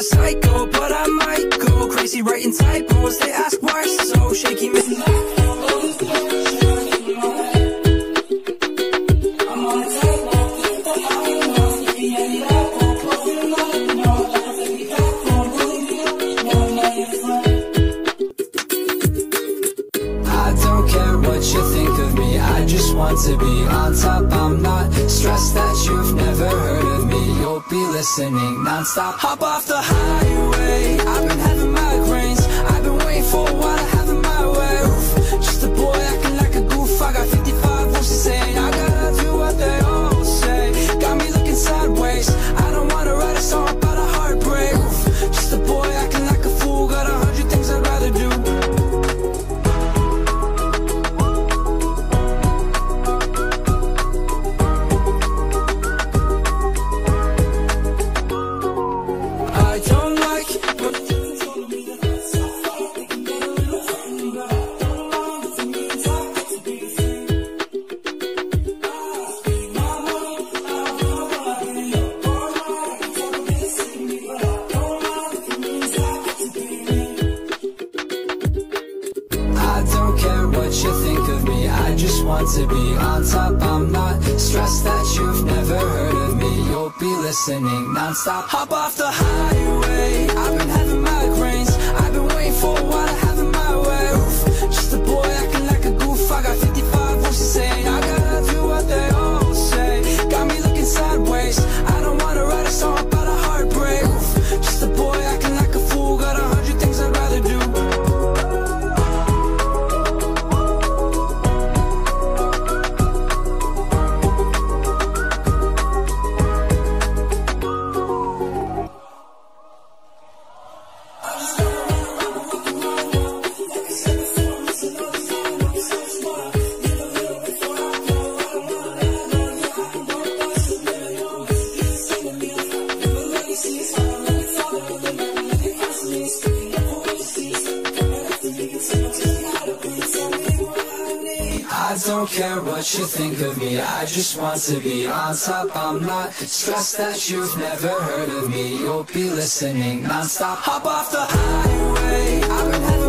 psycho, but I might go crazy writing typos. They ask why so shaky. Want to be on top. I'm not stressed that you've never heard of me. You'll be listening non-stop. Hop off the highway I just want to be on top. I'm not stressed that you've never heard of me. You'll be listening non-stop. Hop off the highway I don't care what you think of me I just want to be on top. I'm not stressed that you've never heard of me. You'll be listening non-stop. Hop off the highway I've been